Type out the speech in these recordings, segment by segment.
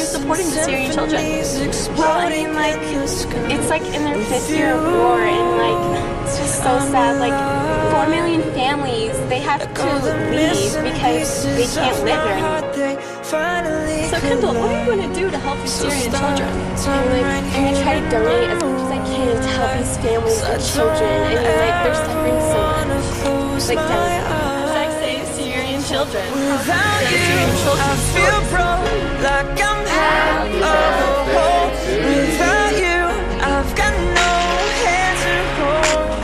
supporting the Syrian children? Well, I mean, like, it's like in their fifth year of war, and like, it's just so sad. Like, four million families, they have to leave because they can't live there anymore. So Kendall, what are you going to do to help these Syrian children? I'm like, I'm gonna try to donate as much as I can to help these families and children. I mean, like, they're suffering so much. Like, devastating. Zach say Syrian children. Without you, I feel broke, like I'm out of a hole. Without you, I've got no hand to hold.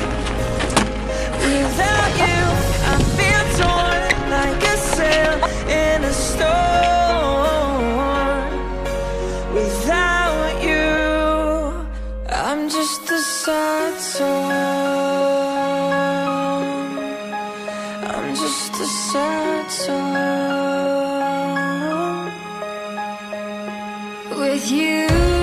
Without you, I feel torn like a sail in a storm. Without you, I'm just a sad song. I'm just a sad song with you.